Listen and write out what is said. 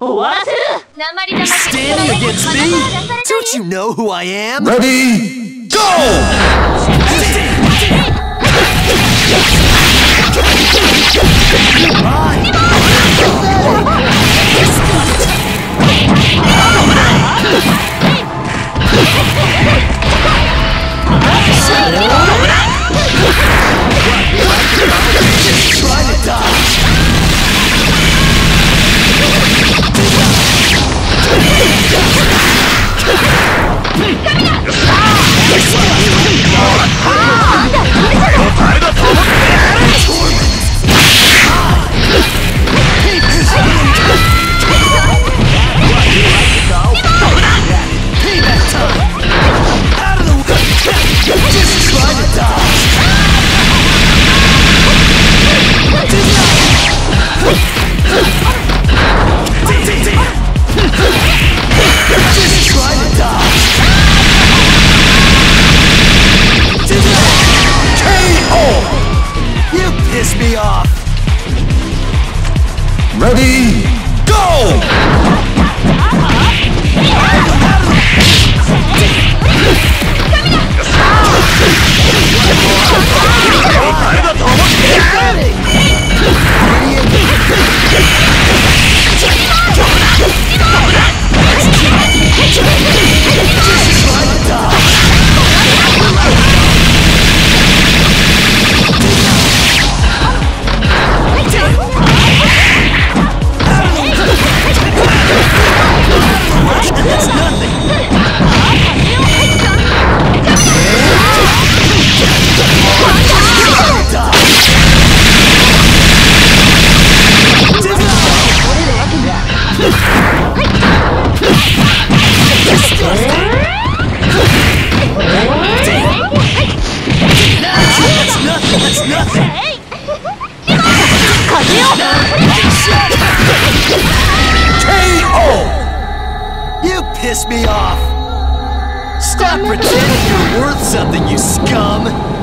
What? Standing against me? Don't you know who I am? Ready, go! Me off. Ready, KO! You piss me off. Stop pretending you're worth something, you scum.